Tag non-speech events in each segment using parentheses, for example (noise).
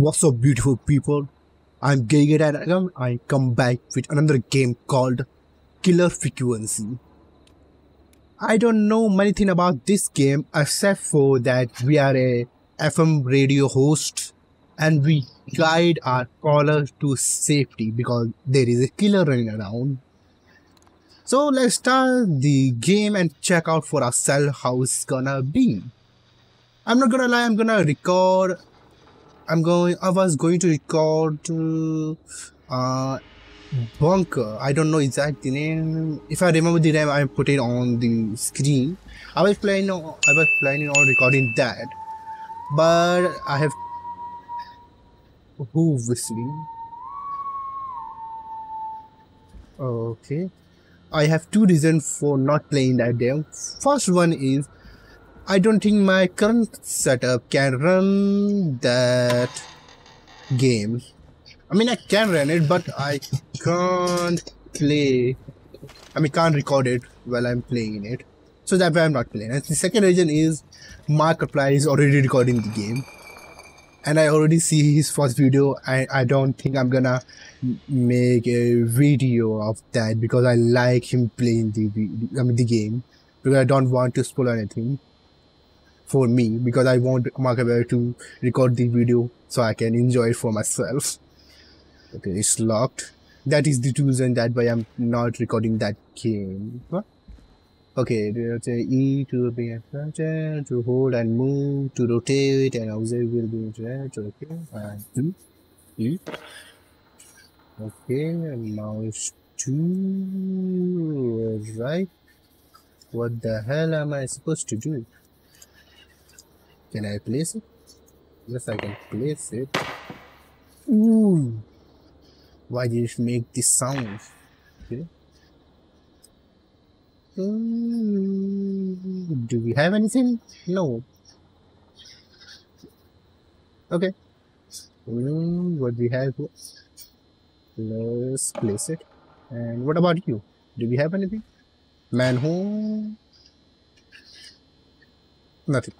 What's up, beautiful people? I'm Giga and I come back with another game called Killer Frequency. I don't know many things about this game except for that we are a FM radio host and we guide our callers to safety because there is a killer running around. So let's start the game and check out for ourselves how it's gonna be. I'm not gonna lie, I'm gonna record I'm going I was going to record uh bunker. I don't know exactly name. If I remember the name I put it on the screen. I was planning on, I was planning on recording that. But I have who whistling okay. I have two reasons for not playing that game. First one is I don't think my current setup can run that game. I mean, I can run it, but I can't play. I mean, can't record it while I'm playing it. So that's why I'm not playing. And the second reason is Markiplier is already recording the game. And I already see his first video. I, I don't think I'm gonna make a video of that because I like him playing the, I mean, the game. Because I don't want to spoil anything for me because I want Markiplier to record the video so I can enjoy it for myself. Okay, it's locked. That is the reason that why I'm not recording that game. Okay, E to be to hold and move, to rotate, and also will be. Okay, and two, E. Okay, and now it's two, right? What the hell am I supposed to do? Can I place it? Yes, I can place it. Ooh. Why did it make this sound? Okay. Mm, do we have anything? No. Okay. Mm, what we have? Let's place it. And what about you? Do we have anything? Manhole? Nothing.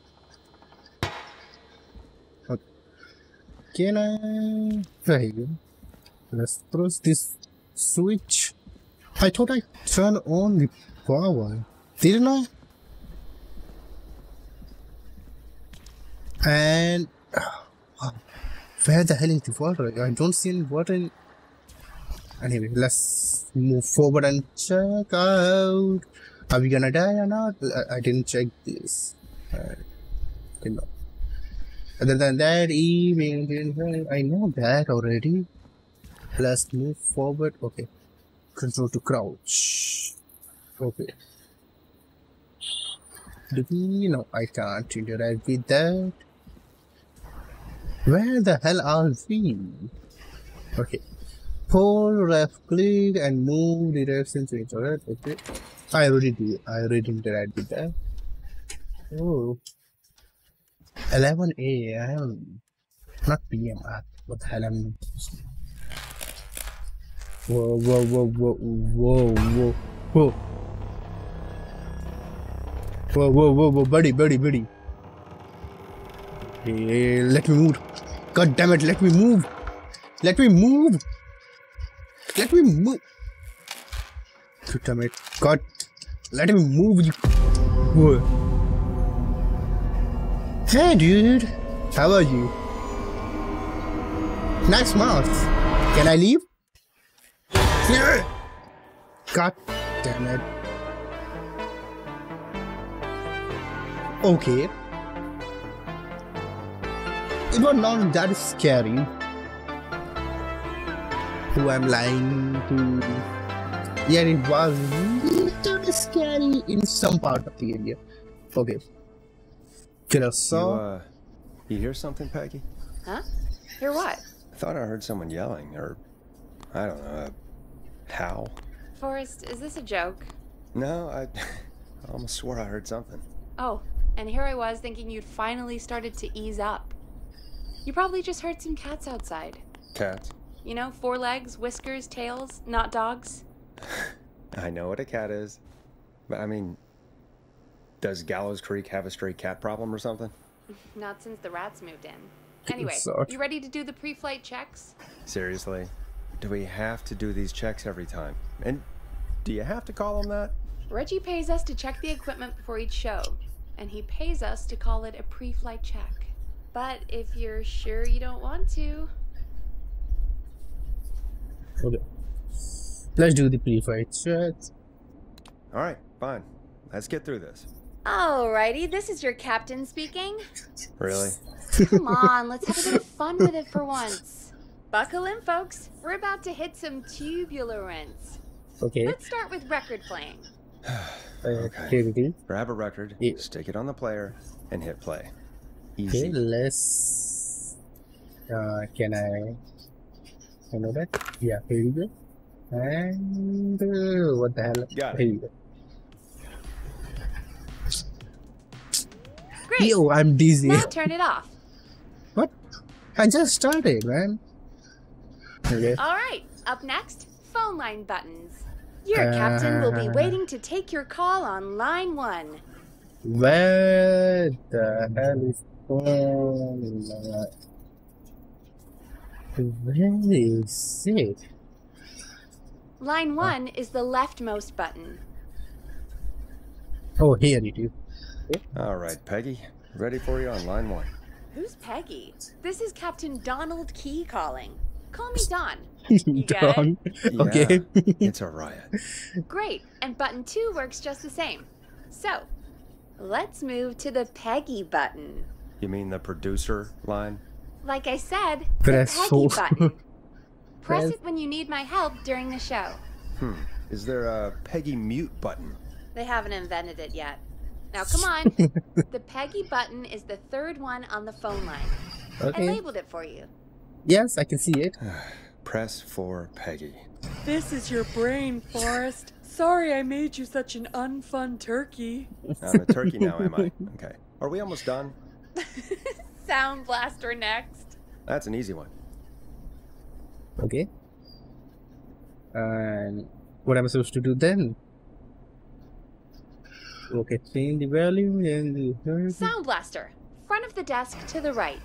Can I? There. Let's press this switch. I thought I turned on the power. Didn't I? And (sighs) where the hell is the water? I don't see any water in... Anyway, let's move forward and check out. Are we gonna die or not? I, didn't check this. Uh, okay, no. Other than that, I know that already. Let's move forward. Okay. Control to crouch. Okay. Do we? No, I can't interact with that. Where the hell are we? Okay. Hold left click and move direction to interact. Okay. I already did. I already interact with that. Oh. 11 a.m. Not p.m. Uh, what the hell am Whoa, whoa, whoa, whoa, whoa, whoa, whoa. Whoa, whoa, whoa, whoa, buddy, buddy, buddy. Hey, let me move. God damn it, let me move. Let me move. Let me move. God damn it. God, let me move. Whoa. Hey dude, how are you? Nice mouth. Can I leave? God damn it. Okay. It was not that scary. Who I'm lying to. Yeah, it was a little scary in some part of the area. Okay. Get. You, uh, you hear something, Peggy? Huh? Hear what? I thought I heard someone yelling, or I don't know, a howl. Forrest, is this a joke? No, I, (laughs) I almost swore I heard something. Oh, and here I was thinking you'd finally started to ease up. You probably just heard some cats outside. Cats? You know, four legs, whiskers, tails, not dogs. (laughs) I know what a cat is. But I mean, does Gallows Creek have a stray cat problem or something? Not since the rats moved in. Anyway, sort. you ready to do the pre-flight checks? Seriously? Do we have to do these checks every time? And do you have to call them that? Reggie pays us to check the equipment before each show, and he pays us to call it a pre-flight check. But if you're sure you don't want to, Okay. Let's do the pre-flight chat. All right, fine. Let's get through this. Alrighty, this is your captain speaking. Really? Come on, let's have a bit of (laughs) fun with it for once. Buckle in, folks. We're about to hit some tubular rents. Okay. Let's start with record playing. (sighs) Uh, here it is. Grab a record, Yeah. stick it on the player, and hit play. Okay, let's. Uh, can I? I know that. Yeah, here you go. And uh, what the hell? Got it. Here you go. Great. Yo, I'm dizzy. Now turn it off. What? I just started, man. Okay. All right, up next, phone line buttons. Your captain will be Uh. waiting to take your call on line one. Where the hell is phone? Where is it? Line one is the leftmost button. Oh, here it is. All right, Peggy. Ready for you on line one. Who's Peggy? This is Captain Donald Key calling. Call me Don. (laughs) You get it? Don. Okay. Yeah, (laughs) it's a riot. Great, and button two works just the same. So, let's move to the Peggy button. You mean the producer line? Like I said, Press the Peggy button. (laughs) Press Press- it when you need my help during the show. Hmm. Is there a Peggy mute button? They haven't invented it yet. Now, come on. (laughs) the Peggy button is the third one on the phone line. Okay. I Okay. labeled it for you. Yes, I can see it. (sighs) Press for Peggy. This is your brain, Forrest. (laughs) Sorry I made you such an unfun turkey. I'm a turkey now, am I? (laughs) Okay. Are we almost done? Sound Blaster next. That's an easy one. Okay. And what am I supposed to do then? Okay, change the value and the Sound Blaster. Front of the desk to the right.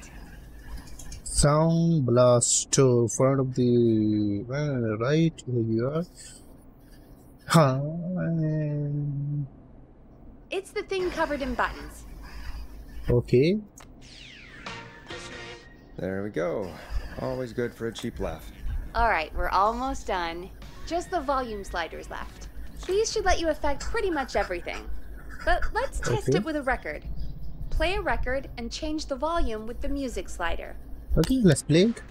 sound blaster front of the uh, right here you are. Huh. and- It's the thing covered in buttons. Okay. There we go. Always good for a cheap laugh. All right, we're almost done. Just the volume sliders left. These should let you affect pretty much everything. But let's test Okay. it with a record. Play a record and change the volume with the music slider. Okay, let's play it.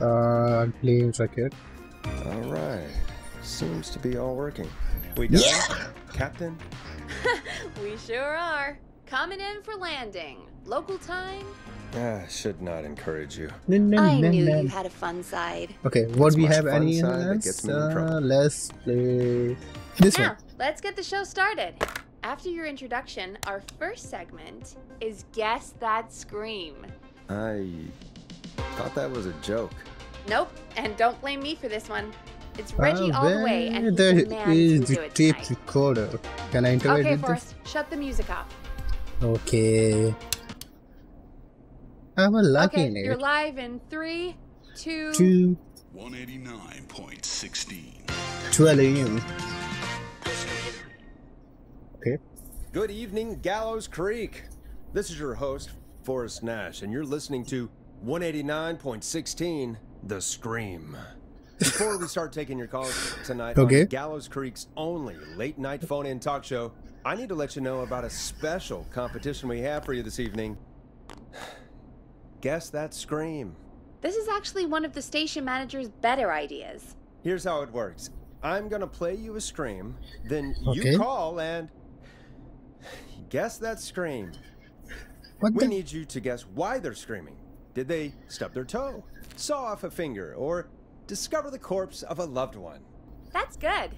Uh, play record. All right. Seems to be all working. We done? Captain? (laughs) We sure are. Coming in for landing. Local time. Ah, should not encourage you. No, no, I knew you had a fun side. Okay, what It's we have any side that else? in Uh, let's play this Now, one. let's get the show started. After your introduction, our first segment is Guess That Scream. I thought that was a joke. Nope, and don't blame me for this one. It's Reggie Ah, all the way, and he there demands we is do the it tape recorder. Can I interact Okay, with this? Forrest, shut the music off. Okay. I'm a lucky Okay, in you're live in three, two. Two 189.16. 12 a.m. Okay. Good evening, Gallows Creek. This is your host, Forrest Nash, and you're listening to 189.16 The Scream. Before we start taking your calls tonight Okay. on Gallows Creek's only late night phone in talk show, I need to let you know about a special competition we have for you this evening. Guess that Scream. This is actually one of the station manager's better ideas. Here's how it works. I'm gonna play you a scream, then Okay. you call and guess that scream. What We the? need you to guess why they're screaming. Did they stub their toe, saw off a finger, or discover the corpse of a loved one? That's good.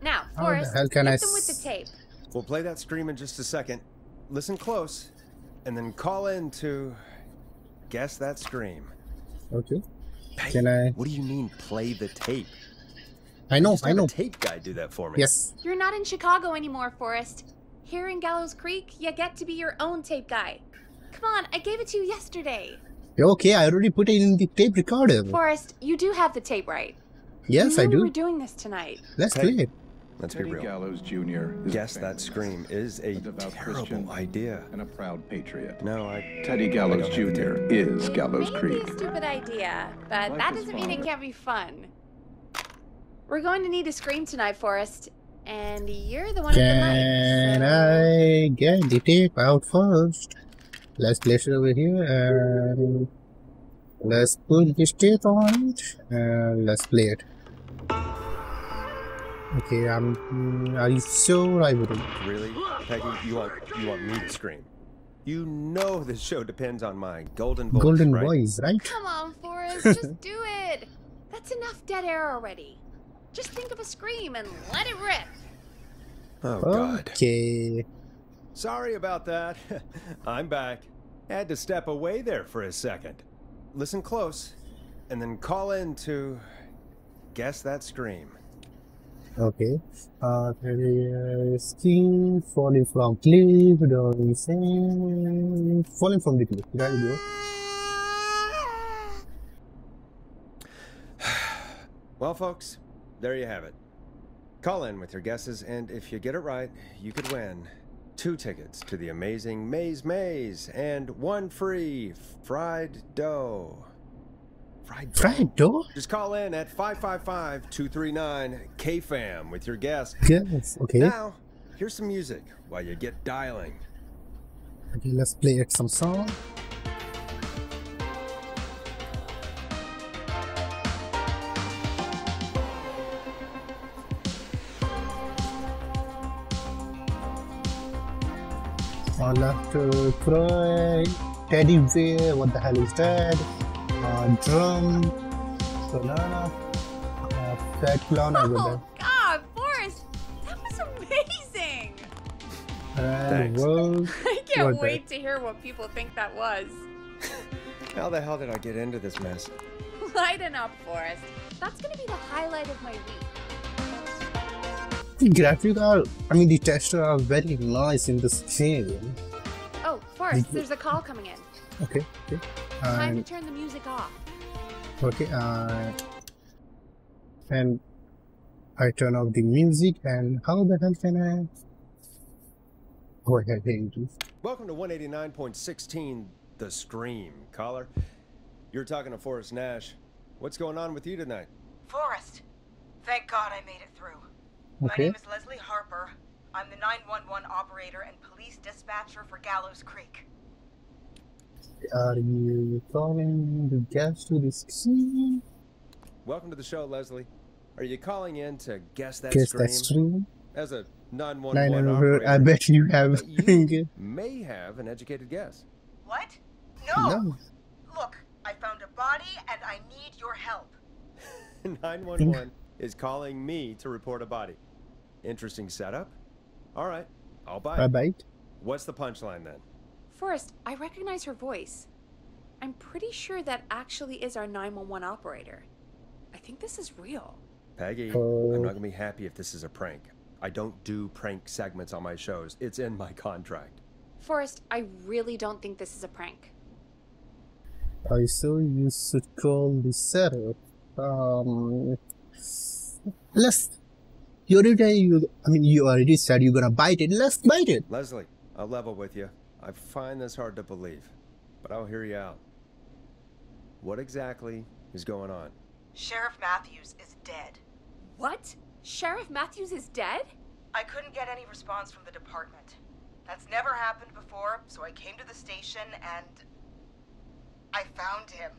Now, How the Forrest, hell can hit I them with the tape. We'll play that scream in just a second. Listen close, and then call in to guess that scream. Okay. Hey, Can I- What do you mean, play the tape? I know, I know. tape guy do that for me. Yes. You're not in Chicago anymore, Forrest. Here in Gallows Creek, you get to be your own tape guy. Come on, I gave it to you yesterday. Okay, I already put it in the tape recorder. Forrest, you do have the tape right. Yes, you I know we do. We're doing this tonight. Let's Hey. play it. Let's be Teddy real. Gallows Jr. is Guess that scream is a devout terrible Christian, idea. and a proud patriot. No, I. Teddy Gallows I don't Jr. is Gallows it may Creek. be a stupid idea, but Life that is doesn't mean it can't be fun. We're going to need a scream tonight, Forrest, and you're the one with the Can mic. so- I get the tape out first? Let's place it over here and let's put this tape on it and let's play it. Okay, I'm. mm, Are you sure I wouldn't? Really, Peggy? You want you want me to scream? You know this show depends on my golden voice, Golden right? voice, right? Come on, Forrest, (laughs) just do it. That's enough dead air already. Just think of a scream and let it rip. Oh God. Okay. Sorry about that. (laughs) I'm back. Had to step away there for a second. Listen close, and then call in to guess that scream. Okay. Uh, skin falling from cliff, don't say. Falling from the cliff. There you go. (sighs) Well, folks, there you have it. Call in with your guesses, and if you get it right, you could win two tickets to the amazing Maze Maze and one free fried dough. Fried dough. Fried dough? Just call in at 555 239 KFAM with your guess. Yes. Okay. Now, here's some music while you get dialing. Okay, let's play it some song. All after cry, teddy bear, what the hell is that? Uh, drum, banana, uh, fat clown, I got Oh, God, Forrest, that was amazing. And Thanks. world, (laughs) I can't What the- wait to hear what people think that was. How the hell did I get into this mess? Lighten up, Forrest. That's gonna be the highlight of my week. The graphics are, I mean, the textures are very nice in this game. Oh, Forrest, Thank there's a call coming in. Okay, okay. Time to turn the music off. okay, uh, and I turn off the music, and how the hell can I? Go ahead, Angel. Welcome to 189.16 The Scream, caller. You're talking to Forrest Nash. What's going on with you tonight? Forrest. Thank God I made it through. My name is Leslie Harper. I'm the 911 operator and police dispatcher for Gallows Creek. Are you calling the guest to this scene? Welcome to the show, Leslie. Are you calling in to guess that Guess scream? that stream? As a 911 Nine operator, I bet you have. you may have an educated guess. What? No! no. Look, I found a body and I need your help. (laughs) 911 is calling me to report a body. Interesting setup. All right, I'll buy Bye it. bye. What's the punchline then? Forrest, I recognize her voice. I'm pretty sure that actually is our 911 operator. I think this is real. Peggy, Uh, I'm not gonna be happy if this is a prank. I don't do prank segments on my shows. It's in my contract. Forrest, I really don't think this is a prank. I saw you should call the setup. Um, let's. You already, you, I mean, you already said you're gonna bite it. Let's bite it. Leslie, I'll level with you. I find this hard to believe, but I'll hear you out. What exactly is going on? Sheriff Matthews is dead. What? Sheriff Matthews is dead? I couldn't get any response from the department. That's never happened before, so I came to the station and. I found him.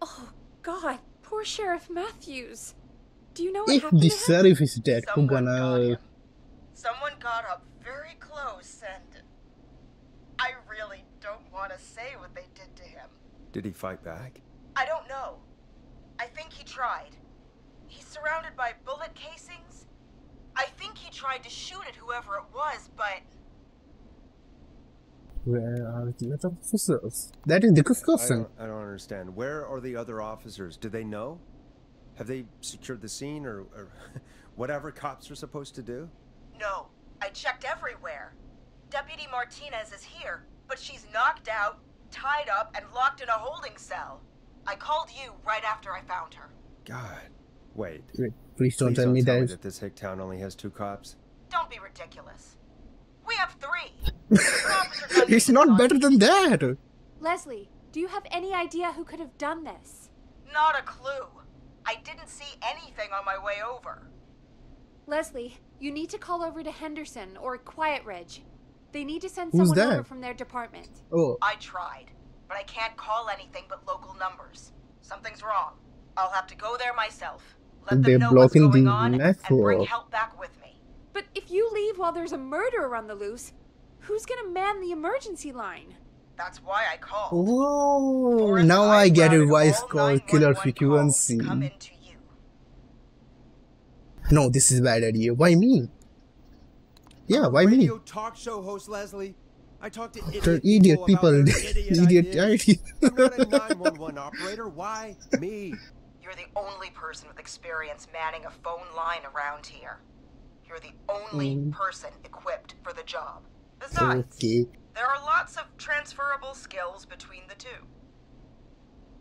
Oh, God. Poor Sheriff Matthews. Do you know what If happened the sheriff is dead, who Someone gonna? him. Someone got up very close and. I really don't want to say what they did to him. Did he fight back? I don't know. I think he tried. He's surrounded by bullet casings. I think he tried to shoot at whoever it was, but Where are the other officers? That is the good I don't, I don't understand. Where are the other officers? Do they know? Have they secured the scene or, or (laughs) whatever cops are supposed to do? no. I checked everywhere. Deputy Martinez is here, but she's knocked out, tied up, and locked in a holding cell. I called you right after I found her. God. Wait. Wait, please don't Please tell don't me tell me that. that this hick town only has two cops. Don't be ridiculous. We have three. (laughs) Officer It's not better than that. Leslie, do you have any idea who could have done this? Not a clue. I didn't see anything on my way over. Leslie, you need to call over to Henderson or Quiet Ridge. They need to send Who's someone that? over from their department. Oh, I tried, but I can't call anything but local numbers. Something's wrong. I'll have to go there myself. Let They're them know what's blocking going the on and bring network. help back with me. But if you leave while there's a murderer on the loose, who's gonna man the emergency line? That's why I called. oh Forrest, now I get it routed why it's called killer 911 calls frequency. to Come into you. No, this is bad idea. Why me? Yeah, why me? radio talk show host Leslie. I talk to The idiot, idiot people, about people, their idiot, (laughs) idiot ideas. I'm not a 911 operator. Why me? You're the only person with experience manning a phone line around here. You're the only Mm. person equipped for the job. Besides, okay. there are lots of transferable skills between the two.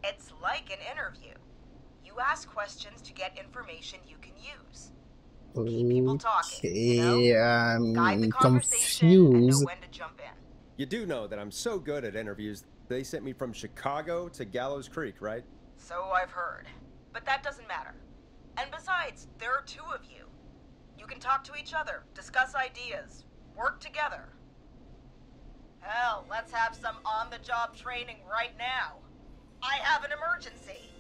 It's like an interview. You ask questions to get information you can use. Keep people talking, you know? Okay, Guide the I'm conversation and know confused. when to jump in. You do know that I'm so good at interviews, they sent me from Chicago to Gallows Creek, right? So I've heard. But that doesn't matter. And besides, there are two of you. You can talk to each other, discuss ideas, work together. Hell, let's have some on the job training right now. I have an emergency.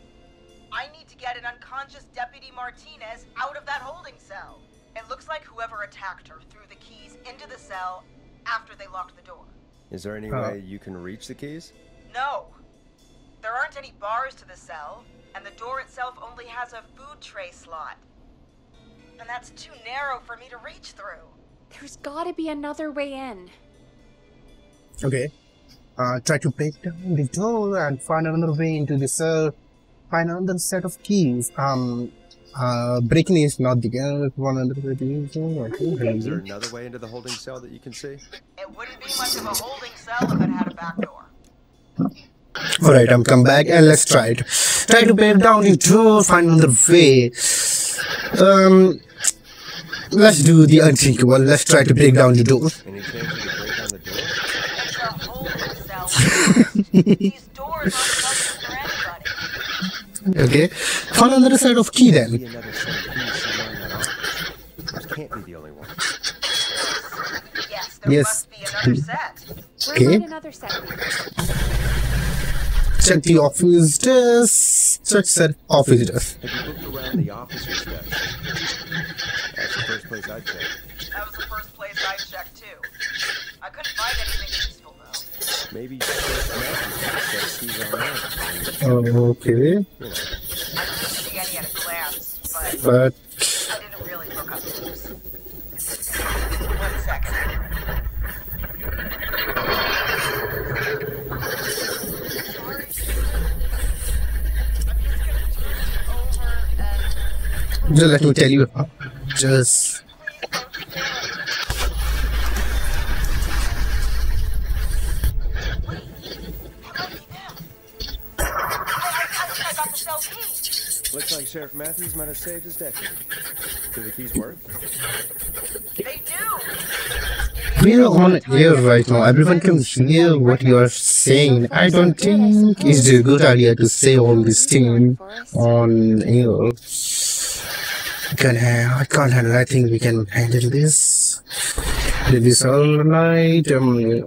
I need to get an unconscious Deputy Martinez out of that holding cell. It looks like whoever attacked her threw the keys into the cell after they locked the door. Is there any Oh. way you can reach the keys? No. There aren't any bars to the cell, and the door itself only has a food tray slot. And that's too narrow for me to reach through. There's gotta be another way in. Okay. Uh, try to break down the door and find another way into the cell. Find another set of keys. Um, uh, breaking is not the uh, one other way to use it. Okay. Is there another way into the holding cell that you can see? It wouldn't be much of a holding cell if it had a back door. Alright, I'm come back and let's try it. Try to break down the door, find another way. Um, let's do the unthinkable. Let's try to break down the door. Any chance you could break down the door? It's a holding cell. (laughs) These doors aren't open for anybody. Okay. Find another set of key then. another set of keys somewhere in that office. This can't be the only one. Yes, there Yes. must be another set. Okay. might another set? Check the office desk. Check set office desk. Have you looked around the officer's desk? That's the first place I'd check. One second. Sorry. I'm just gonna turn it over and just let me tell you. uh, Just looks like Sheriff Matthews might have saved his deputy. Do the keys work? They do. we are on air right now. Everyone can hear what you are saying. I don't think it's a good idea to say all this thing on air. I can't, I can't handle. I think we can handle this. Do this all night. Um,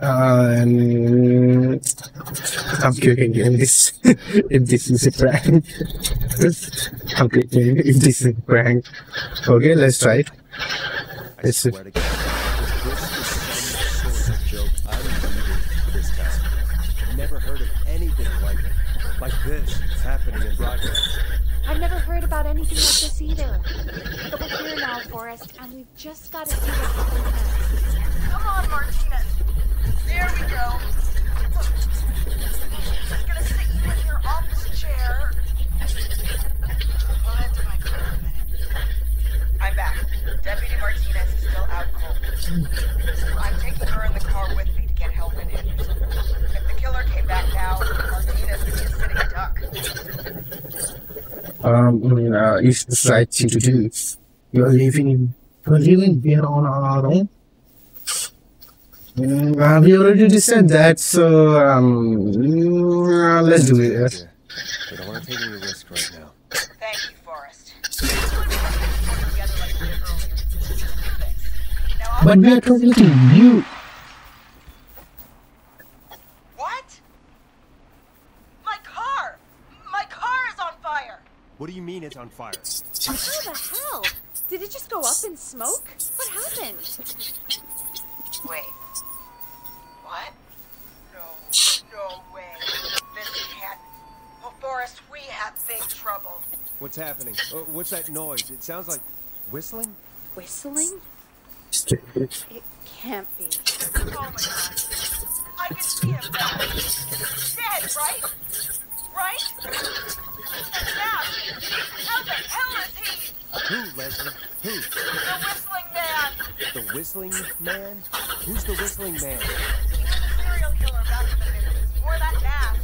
uh, and I'm kidding. If this, (laughs) if this is a prank, (laughs) I'm kidding. If this is a prank, okay, let's try it. It's. I've never heard of anything like it. Like this happening in broadcast. I never heard about anything like this either. But we're here now, Forrest, and we've just got to see what happens next. Come on, Martinez. There we go. I'm gonna sit you in your office chair. I'm back. Deputy Martinez is still out cold. I'm taking her in the car with me to get help in injuries. If the killer came back now, Martinez would be a sitting duck mean, uh, it's the right thing to do. You're living, you're living here on our own. Uh, we already decided that, so um, uh, let's do it. Yeah. We don't want to take any risk right now. Thank you, Forrest. Work together like we did earlier. Thanks. Now, I'll But we are talking to you. What? My car! My car is on fire! What do you mean it's on fire? How the hell? Did it just go up in smoke? What happened? Wait. What? No. No way. This can't. Oh, Forrest, we have big trouble. What's happening? Uh, what's that noise? It sounds like whistling? Whistling? It can't be. Oh my god. I can see him now. Dead, right? Right? Now, Who, Leslie? Who? The whistling man! The whistling man? Who's the whistling man? He was a serial killer back in the 50s. Wore that mask.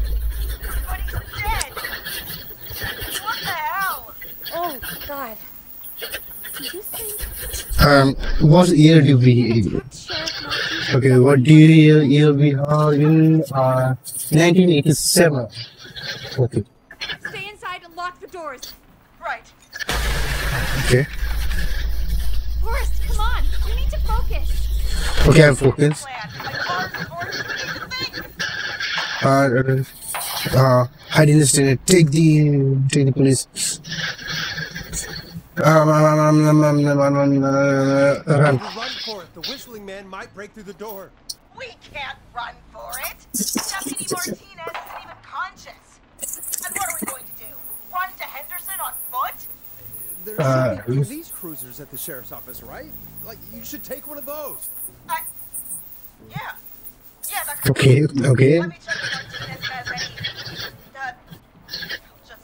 But he's dead! What the hell? Oh, God. Do you think Um, what year do we? Detect Sheriff Martin Okay, what do year, year we are in? Uh, 1987. Okay, Okay. Forrest, come on. We need to focus. Okay, I'm focused. Uh, uh, hide in this. Take the, take the police. Run for it. The whistling man might break through the door. We can't run for it. Deputy Martinez There's Uh, so many who's- police cruisers at the sheriff's office, right? Like, you should take one of those. I. Yeah. Yeah, that could Okay, be. okay. Let me check if Martinez has any. Just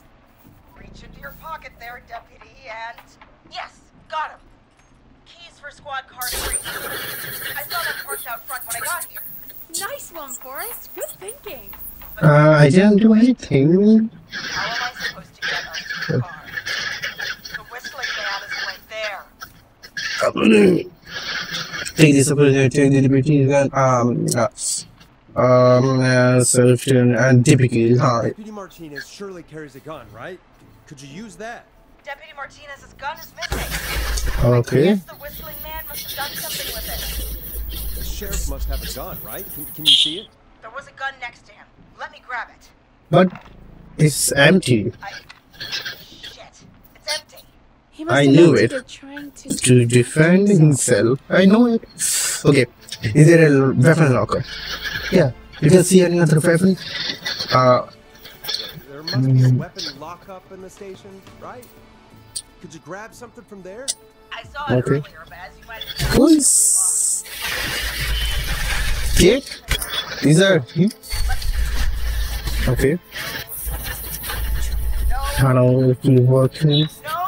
reach into your pocket there, deputy, and. Yes, got him. Keys for squad car three. I saw them parked out front when I got here. Nice one, Forrest. Good thinking. Uh, I didn't do anything. How am I supposed to get us to the car? The whistling man is right there. Take this opportunity, take the and um, uh, um, uh, self and typical. Hi. Deputy Martinez surely carries a gun, right? Could you use that? Deputy Martinez's gun is missing. Okay. The whistling man must have done something with it. The sheriff must have a gun, right? Can, can you see it? There was a gun next to him. Let me grab it. But it's empty. I. Shit. It's empty. He must I knew it. to. To defend himself. I know it. Okay. Is there a weapon locker? Yeah. You can see any other weapon? Uh, There must be a weapon lockup in the station, right? Could you grab something from there? I saw it Okay. earlier, but as you might have Who's Kate? These are you? Okay. No, Hello, you working? no,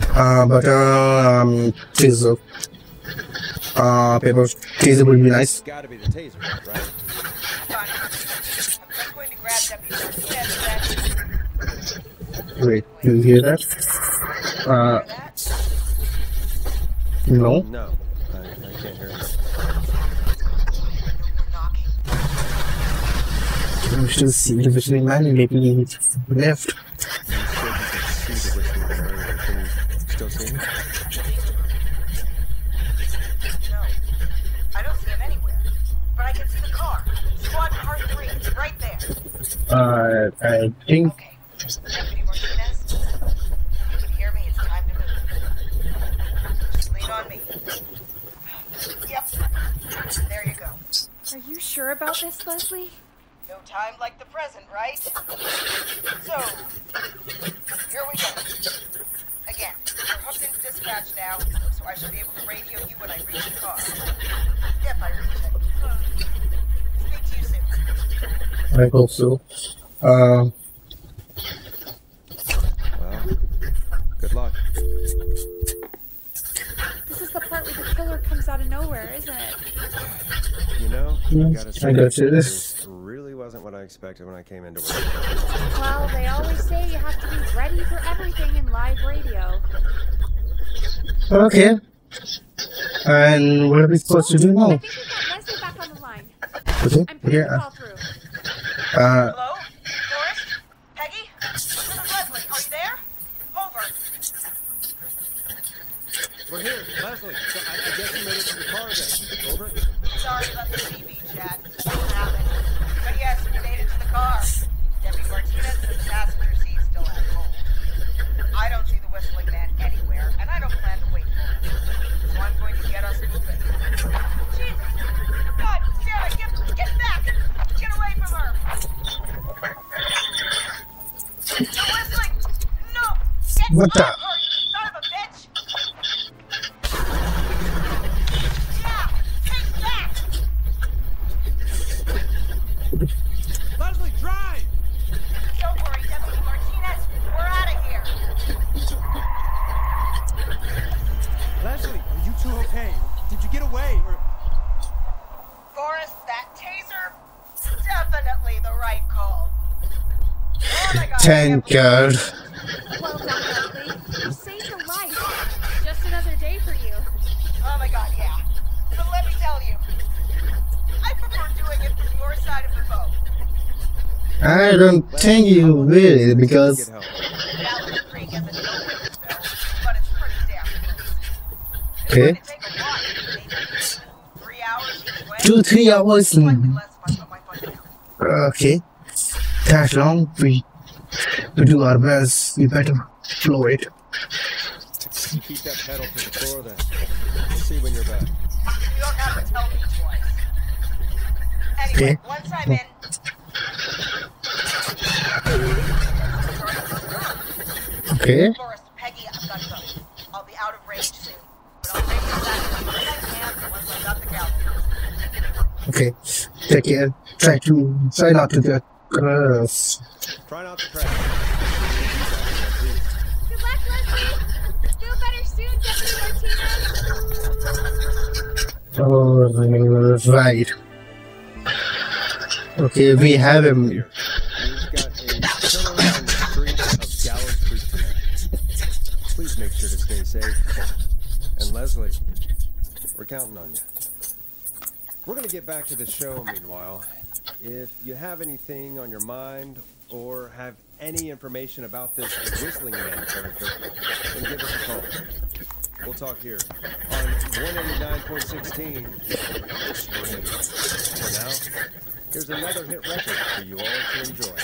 Uh, but, uh, um, teaser. Uh, paper teaser would be nice. Be taser, right? Fine. I'm just going to grab Deputy Martinez and Wait, do you hear that? Uh, no. No, I, I can't hear it. I'm still seeing the whistling man and maybe he left. You said you could see the whistling man earlier. Can you still see him? No. I don't see him anywhere. But I can see the car. Squad car 3. It's right there. Uh, I think, Okay. Deputy Martinez, you can hear me. It's time to move. Just lean on me. Yep. There you go. Are you sure about this, Leslie? No time like the present, right? So, here we go. Again, we're hooked into dispatch now, so I should be able to radio you when I reach the car. If I reach it. Speak to you soon. I hope so. Uh, Well, good luck. This is the part where the killer comes out of nowhere, isn't it? You know, Hmm, I gotta say, I got you. this really wasn't what I expected when I came into work. Well, they always say you have to be ready for everything in live radio. okay. And what are we supposed to do now? think we've got Leslie back on the line. Okay. I'm putting the Yeah. Call through. Uh, Hello? Forrest? Peggy? This is Leslie. Are you there? Over. We're here, Leslie. So I, I guess you made it to the car then. Over. Sorry about the TV chat. What happened? But yes, we made it to the car. Deputy Martinez and the passenger seat still at home. I don't see the whistling man anywhere, and I don't plan to wait for him. So I'm going to get us moving. Jesus! God damn it! Get, get back! Get away from her! No whistling! No! Get What the- off her, you son of a bitch! Yeah! Take that! Leslie, drive! Don't worry, Deputy Martinez. We're out of here. Leslie, are you two okay? Did you get away? Or Forrest, that taser, definitely the right call. Oh my god. I thank God. Well done, Leslie. You saved a life. Just another day for you. believe- Oh my god, yeah. But let me tell you, I prefer doing it from your side of the boat. I don't think you will Get because help. Dallas Creek isn't no Wintersville, but it's pretty damn close. It's Okay. going to take a while, maybe three hours each way. two, three hours. Slightly mm, with it because put my foot down. Okay. That long, we, we do our best. We better flow it. Keep that pedal to the floor then. See when you're back. You don't have to tell me twice. Okay. Anyway, once I'm in. Okay. Peggy, I've got to go. I'll be out of range soon. But I'll bring you back as I can once I've got the gal. Okay. Take care. Try to try not to get gross. Try not to crash. Good luck, Leslie. Feel better soon, Deputy Martinez. Alright. Oh, okay, we have him. Sure to stay safe. And Leslie, we're counting on you. We're gonna get back to the show meanwhile. If you have anything on your mind or have any information about this whistling man character, then give us a call. We'll talk here on 189.16. Spring. For now, here's another hit record for you all to enjoy.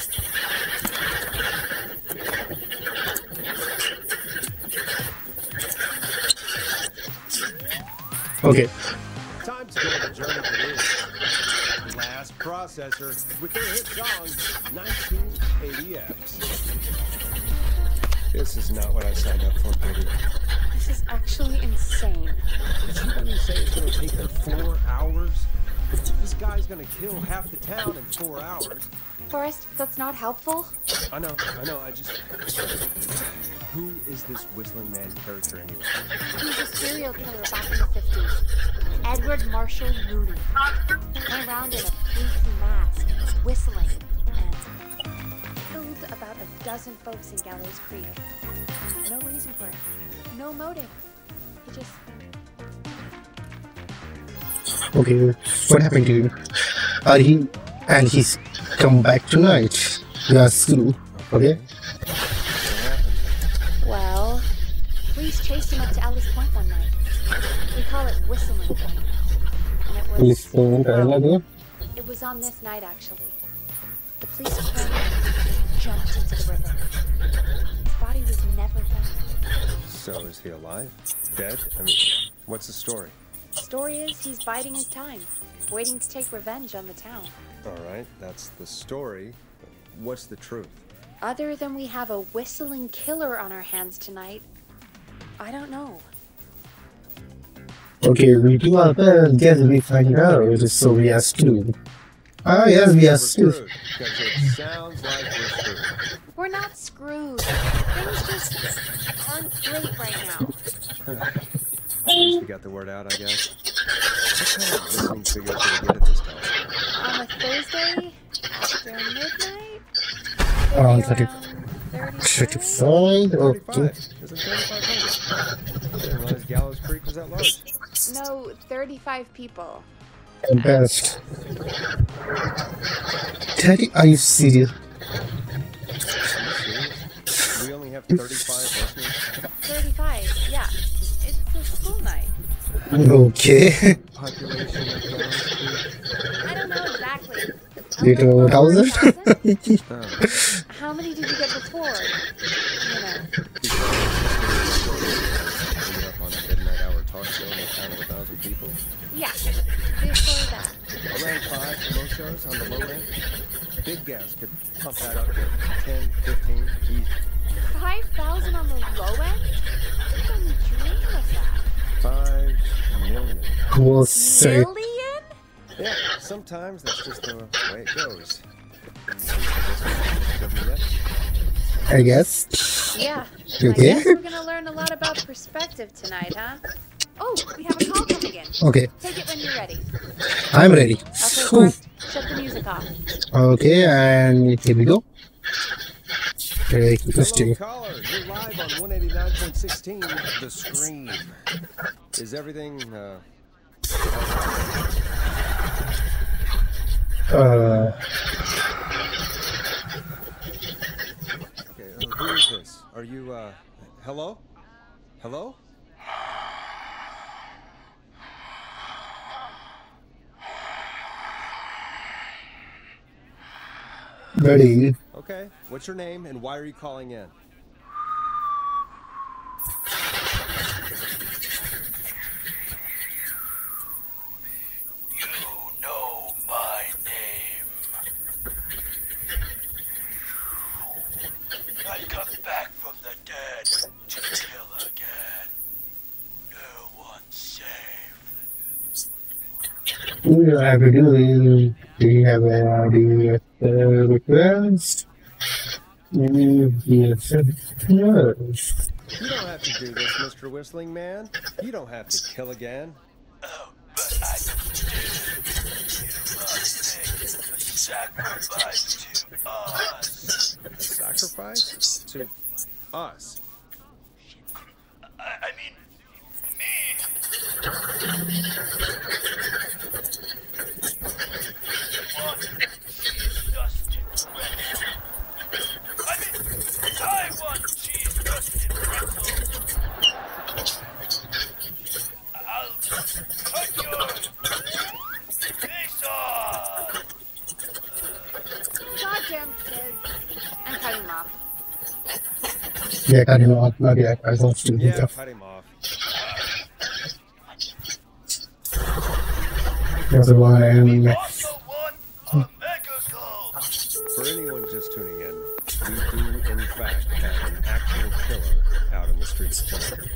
Okay. Time to go on the journey to this. Last Processor with their hit song 1980X. This is not what I signed up for, baby. This is actually insane. Did you really say it's gonna take her four hours? This guy's gonna kill half the town in four hours. Forrest, that's not helpful. I know, I know, I just. Who is this whistling man character anyway? He's a serial killer back in the 50s. Edward Marshall Moody. Went around in a freaky mask, whistling, and killed about a dozen folks in Gallows Creek. No reason for it. No motive. He just Okay. What happened to you? Uh, are he and he's come back tonight? You are screwed. Okay. Well, police chased him up to Ellis Point one night. We call it Whistling Point. And it was, Listen, another. it was on this night, actually. The police cornered him, jumped into the river. His body was never found. So is he alive? Dead? I mean, what's the story? story is he's biding his time, waiting to take revenge on the town. All right, that's the story. What's the truth? Other than we have a whistling killer on our hands tonight, I don't know. Okay, we do our best. Guess we find out. So we are screwed. Ah, yes, we are We're screwed. screwed, because it sounds like we're not screwed. Things just aren't great right now. At least we got the word out, I guess. What kind of listening figure did we get at this time? On a Thursday after midnight? Around Maybe 30 around 35? 35? Okay. 35. Isn't 3500? I didn't Gallows Creek was that large. No, 35 people. The best. Daddy, are you serious? We only have 35 listeners. 35, yeah. It's a school night. Okay. Population of Gallows Creek. I don't know exactly. Over thousand? Shows on the low end. Big gas could pump that up to 10, 15, easy. 5,000 on the low end? I couldn't dream of that. Five million. We'll say. Million? Yeah, sometimes that's just the way it goes. I guess. Yeah. You I okay? guess we're gonna learn a lot about perspective tonight, huh? Oh, we have a call coming in. Okay, Take it when you're ready. I'm ready. Okay, Whew. Shut the music off. Okay, and here we go. Very Hello, interesting. caller. You're live on 189.16, The Scream. Is everything, uh... Uh, Okay, uh, who is this? Are you, uh... Hello? Hello? ready. Okay, what's your name and why are you calling in? You know my name. I come back from the dead to kill again. No one's safe. What you have to do? Do you have an idea of request? Yes. Yes. You don't have to do this, Mr. Whistling Man. You don't have to kill again. Oh, but I. You sacrifice to us. Sacrifice? To us. I, I mean, me. I don't know. Not yet. I don't still Yeah, yeah. cut him off. Want a gold. For anyone just tuning in, we do in fact have an actual killer out in the streets tonight.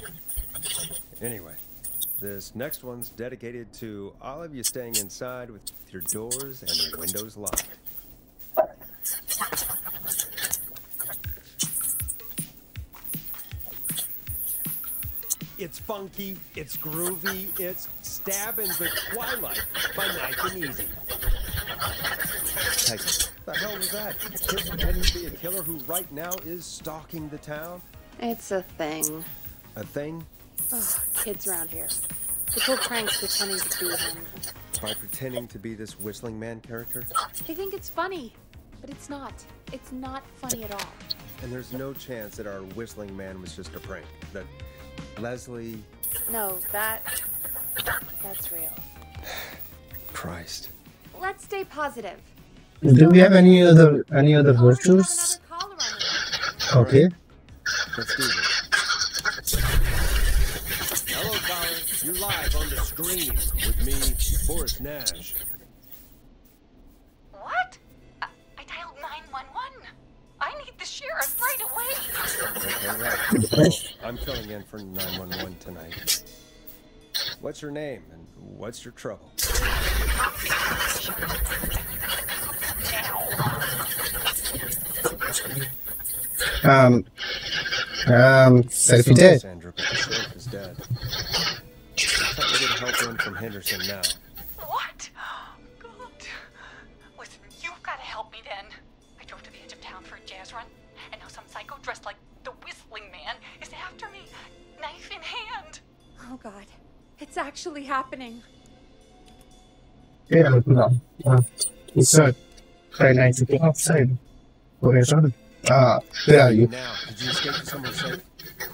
Anyway, this next one's dedicated to all of you staying inside with your doors and your windows locked. It's funky, it's groovy, it's stabbing the twilight by Knife and Easy. Hey, what the hell was that? Kids pretending to be a killer who right now is stalking the town? It's a thing. A thing? Ugh, kids around here. They pull pranks pretending to be him. By pretending to be this whistling man character? They think it's funny, but it's not. It's not funny at all. And there's no chance that our whistling man was just a prank. That Leslie. No, that. That's real. (sighs) Christ. Let's stay positive. Do we have any other any other Oh, virtues? another caller on the line. Okay. Let's do this. Hello, Scholar. You're live on the Scream with me, Forrest Nash. Okay, right. Well, I'm filling in for 911 tonight. What's your name and what's your trouble? Um, um, selfie dead. Sandra, but the sheriff is dead. Like we're getting help in from Henderson now. Oh god. It's actually happening. Yeah, no. Uh, it's very nice to get outside. Okay, sorry. Ah, where are you? Now, did you escape to somewhere safe?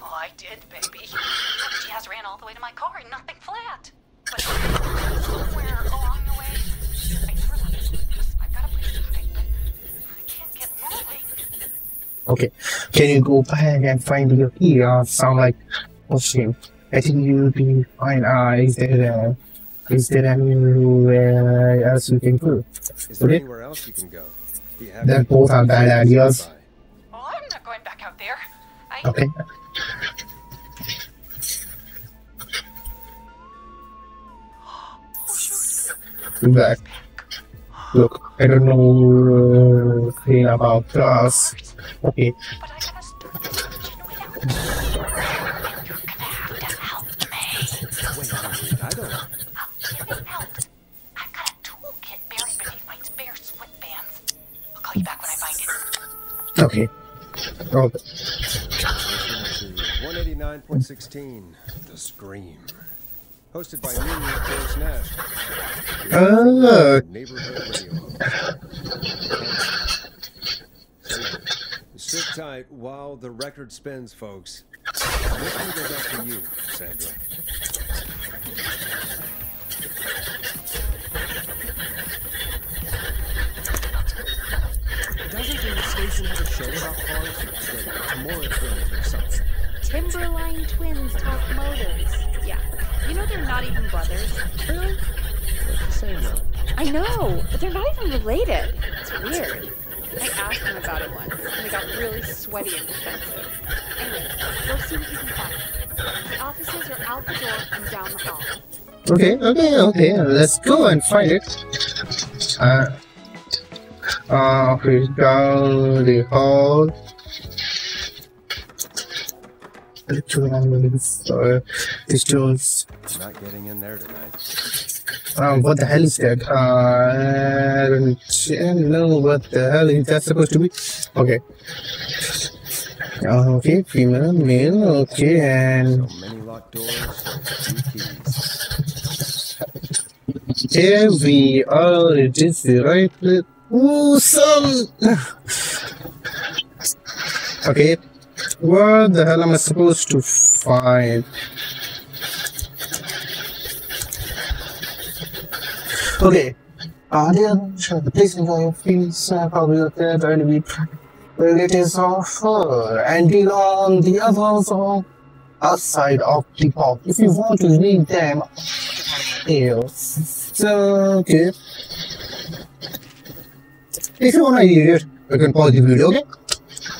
Oh, I did, baby. The jazz ran all the way to my car and nothing flat. But somewhere along the way, I never left this place. I've got a place to hide, but I can't get moving. Okay, can you go back and find your key? Uh, sound like, oh shit. I think you'll be fine. Uh, is there, uh, is there anywhere else you can go? Is there Okay. anywhere else you can go? Do you have both are bad ideas. Bye. Oh, I'm not going back out there. I Okay. Back. Look, I don't know anything about us. Okay, okay. Okay. Listen to 189.16, The Scream. Hosted by me, Forrest Nash. Uh, Neighborhood radio. host. Sit tight while the record spins, folks. This one goes out to you, Sandra. Doesn't the station show about cars? Like Tamora Twins or something? Timberline twins talk motors. Yeah. You know they're not even brothers. Really? What you saying now? I know, but they're not even related. It's weird. I asked them about it once, and they got really sweaty and defensive. Anyway, go see what you can find. The offices are out the door and down the hall. okay, okay, okay. Let's go and find it. Uh, uh, we down the hall. Electronics, uh, pistols. Not getting in there tonight. Um, what the hell is that? Uh, I don't know what the hell is that supposed to be. Okay. Uh, okay, female, male, okay, and So many locked doors, here we are. It is the right place. Son! okay, what the hell am I supposed to find? Okay. Uh, the place where your feels uh, probably up there trying to be relatives of her and deal on the others on outside of the pub. If you want to read them, yes. So, okay. If you to read it, you can pause the video, okay?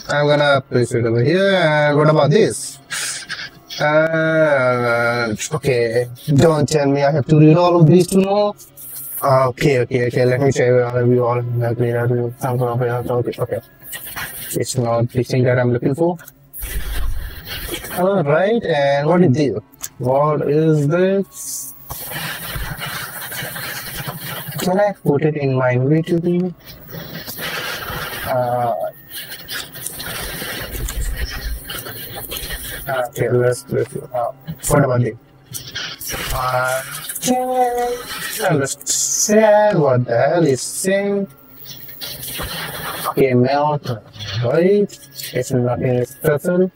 I'm gonna place it over here. And what about this? Uh, okay. Don't tell me I have to read all of these to know. Uh, okay, okay, okay. Let me we all agree that we some sort of okay, okay. It's not the thing that I'm looking for. Alright, and what is this? What is this? Can I put it in my inventory? Uh, okay, let's, let's, uh, what about it? Uh, can I understand what the hell is saying? Okay, melt, right? It's not nothing special.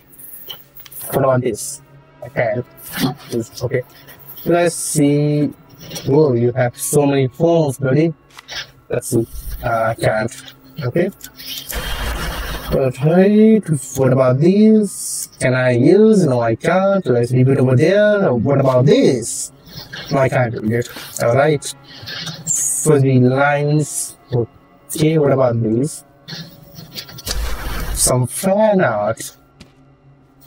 What about this? Okay, okay. Let's see. Whoa, you have so many phones, buddy. Let's see. Uh, I can't. Okay. Alright, what about this? Can I use? No, oh I can't. Let's leave it over there. What about this? No, I can't do it. Alright. For the lines. Okay, what about this? Some fan art.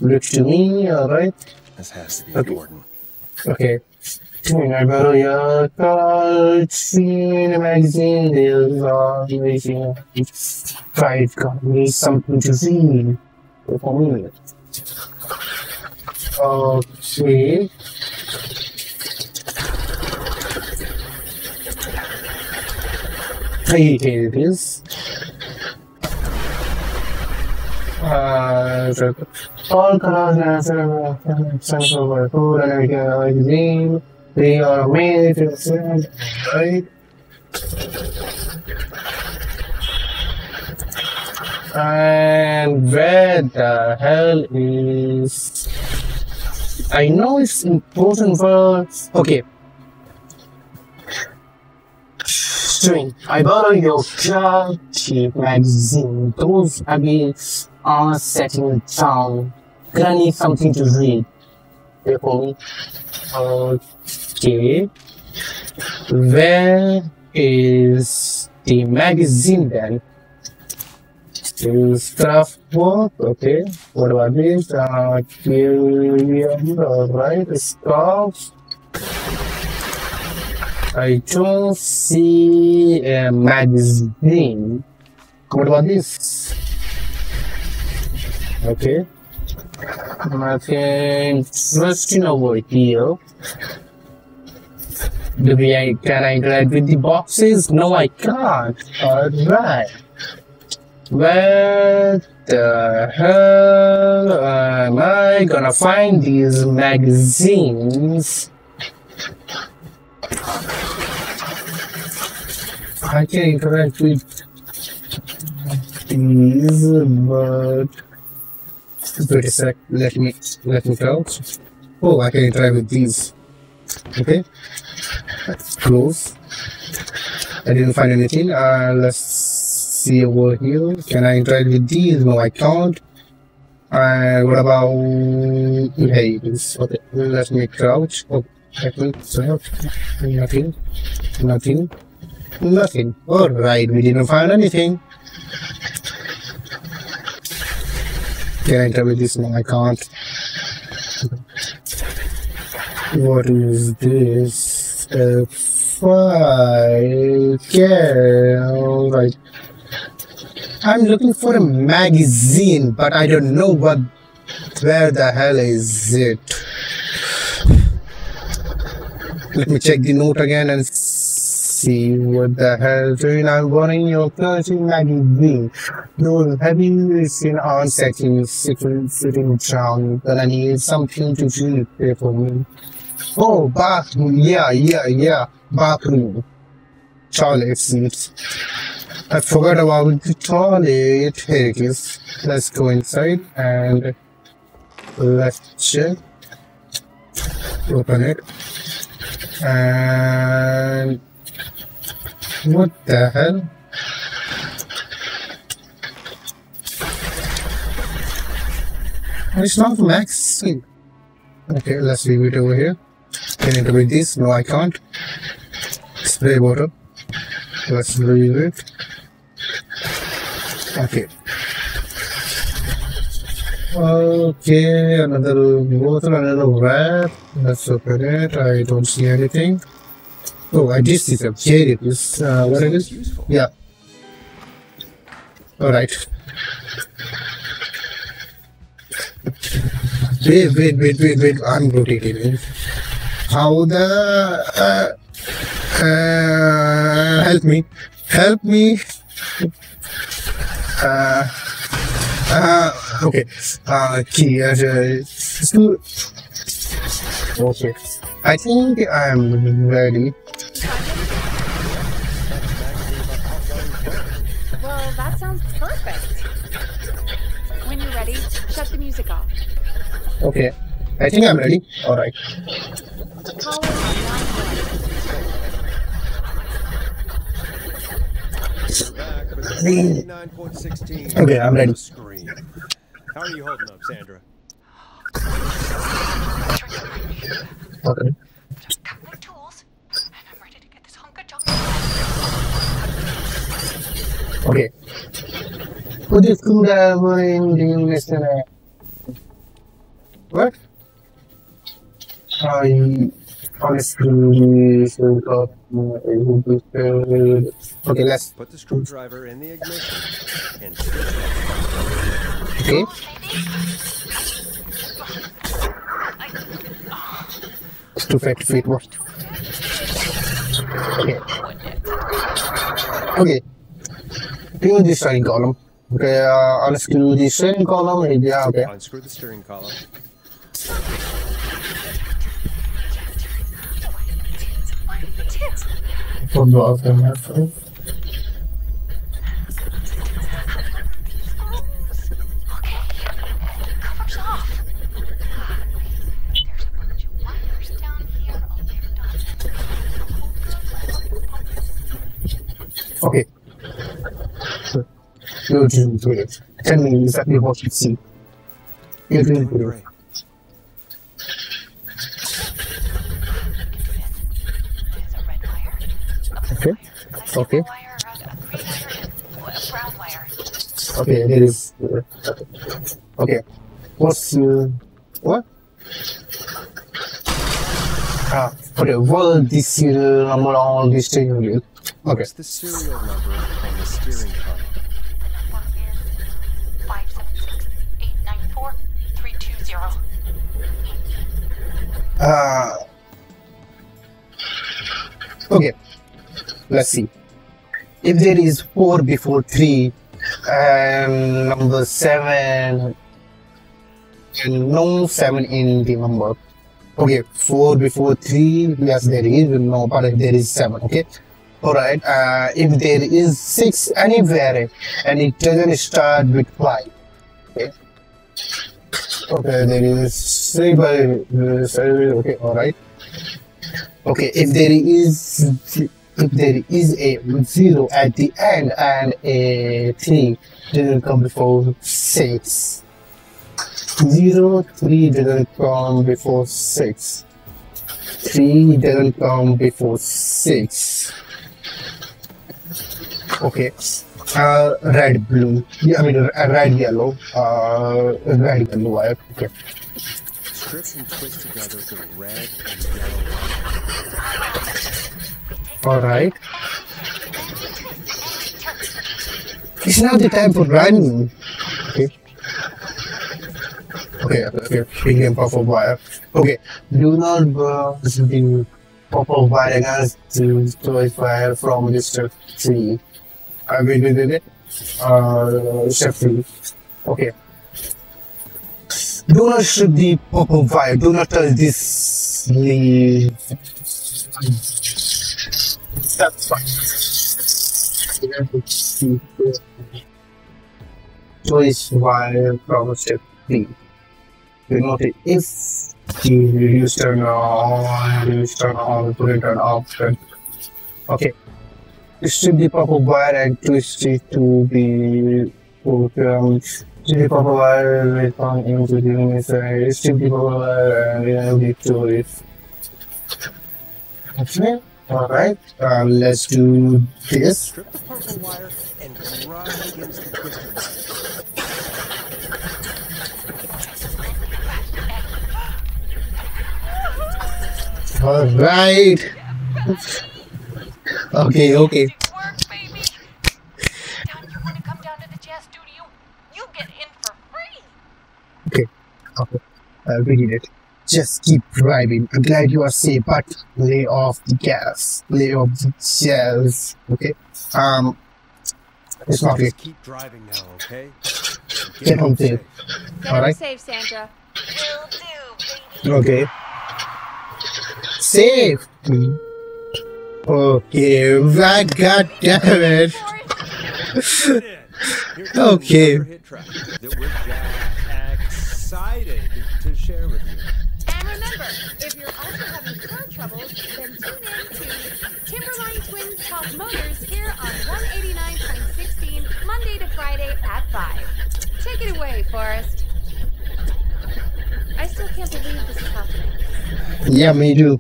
Looks to me, alright. This has to be Okay. Gordon. Okay. Card, see the magazine, all amazing. Right, got me something to see. For me. Okay. Hey, here it is. Uh, all colors and our food and magazine. They are made to send, right? And where the hell is I know it's important for okay. String. I borrow your car cheap magazine. Those habits are setting down. Need something to read. Wait for me. Uh, Okay. Where is the magazine then? Is craft work, okay. What about this? Uh, Aquarium, alright, scarf. I don't see a magazine. What about this? Okay. Nothing interesting over here. Do we, can I interact with the boxes? No, I can't. Alright. Where the hell am I gonna find these magazines? I can interact with these, but wait a sec. Let me let me count. Oh, I can interact with these. Okay, close. I didn't find anything. Uh, let's see over here. Can I interact with these? No, I can't. And what about hey? This okay. Let me crouch. Oh, so nothing, nothing, nothing. All right, we didn't find anything. Can I interact with this? No, I can't. What is this? A file. Yeah, alright. I'm looking for a magazine, but I don't know what. Where the hell is it? Let me check the note again and see what the hell doing. I'm running your flirting magazine. Those heavy listen on settings sitting, sitting down, but I need something to do for me. Oh, bathroom. Yeah, yeah, yeah. Bathroom. Toilet seats. I forgot about the toilet. Here it is. Let's go inside and let's check. Open it. And what the hell? It's not max. Okay, let's leave it over here. Can I read this? No, I can't. Spray bottle. Let's leave it. Okay. Okay, another bottle, another wrap. Let's open it. I don't see anything. Oh, I did see some. Here. Uh, what it is? Useful. Yeah. Alright. Wait, wait, wait, wait, wait. I'm rotating it. How the. Uh, uh, help me. Help me. Uh, uh, okay. Uh, key. Uh. Okay. I think I'm ready. Well, that sounds perfect. When you're ready, shut the music off. Okay. I think I'm ready. Alright. Caller on line one. Back with the 189.16. Okay, I'm ready. Scream. How are you holding up, Sandra? Okay. Got my tools, and I'm ready to get this hunk of junk. Okay. Put the screwdriver in the listener. What? I unscrew the Okay, let's. Put the screwdriver in the ignition and Okay. It's too fat to fit what? Okay. Okay. Do the steering column. Okay, uh, unscrew the steering column. Yeah, okay. unscrew the steering column. Down here. Oh, Okay. It. Tell me exactly what you see it. Great. There's a red wire. A Okay. blue wire. A Okay. yellow wire. A, a green wire. And a brown wire. Okay, there is. Okay. What's uh, what? Ah, okay. What this serial number on the steering wheel? Okay. What's the serial number on the steering column? The number is five seven six eight nine four three two zero. Uh, okay. Let's see. If there is four before three, and number seven, and no seven in the number. Okay, four before three. Yes, there is no, but there is seven. Okay. Alright. Uh, if there is six anywhere and it doesn't start with five. Okay. Okay, there is three by uh, seven. Okay, all right. Okay, if there is there is a zero at the end and a three didn't come before six. Zero, three didn't come before six. Three didn't come before six. Okay. Uh, red, blue. Yeah, I mean, uh, red, yellow. Uh, red, yellow. wire. Okay. And twist together the red and yellow. All right. It's now the time for running. Okay. Okay, okay, bring in purple wire. Okay, do not burst the purple wire against the storage wire from Mr. Tree. I will do it. Uh, step three. Okay. Do not strip the purple wire. Do not touch this leaf. That's fine. Choice wire from step three. You note it if the reduce turn on, reduce turn on, put it on. Then okay. Strip the purple wire and twist it to the program. Strip the purple wire with on into the inside. Strip the purple wire and remove it to it. Okay. Alright, uh, let's do this. Strip the purple wire and run against the twisted. Alright. Okay, okay. It worked, baby. Down, you want to come down to the jazz studio? You get in for free. Okay. Okay. I'll read it. Just keep driving. I'm glad you are safe, but lay off the gas. Lay off the shells. Okay? Um, it's not it. Just keep driving now, okay? Get home safe. Get All him safe, Sandra. Will do, baby. Okay. Safe. Okay, right, god damn it. Forrest, Get in. Here comes Okay. another hit track that we're ja- excited to share Friday at 5. Take it away, Forrest. I still can't believe this is happening. Yeah, me too.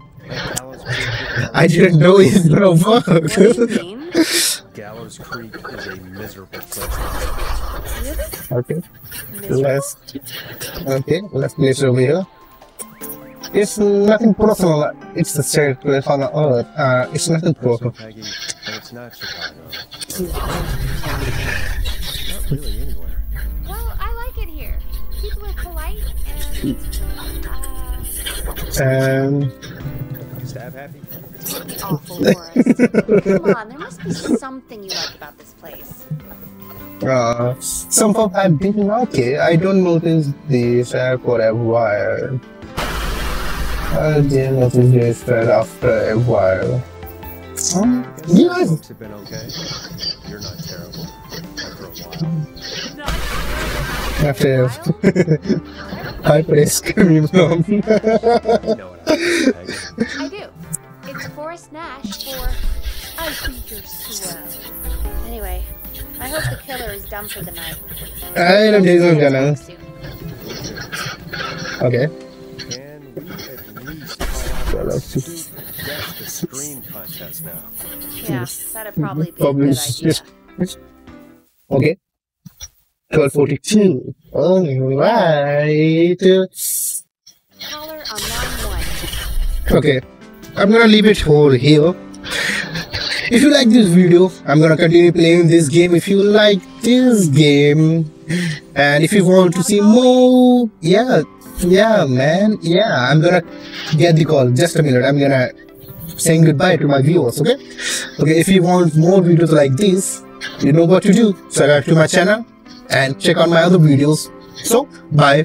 I didn't know it's gonna work. What do you mean? Gallows Creek is a miserable place. Okay, Miserable? let's okay, let's place over here. It's nothing personal. It's the same place on earth. Uh, it's nothing personal. It's not Chicago. Not really anywhere. Well, I like it here. People are polite and uh, Um, Stab happy? awful, Forrest. Come on, there must be something you like about this place. uh, some of I've been okay. I don't notice this uh, for a while. I didn't notice this right after a while. Um, Guess some yeah, folks have been okay. You're not terrible. After a while. after hyper scream from. You know what I mean, do. It's Forrest Nash for I think you're swell. Anyway, I hope the killer is done for the night. I don't think I'm gonna. Soon. Okay. Can we at least call out the stupid the Scream contest now? Yeah, that'd probably be a good idea. Okay. 1242. Alright. Caller on line one. Okay. I'm gonna leave it over here. If you like this video, I'm gonna continue playing this game. If you like this game, and if you want to see more, yeah, yeah, man, yeah, I'm gonna get the call. Just a minute, I'm gonna saying goodbye to my viewers. Okay, okay. If you want more videos like this, you know what to do. Subscribe to my channel and check out my other videos. So, bye.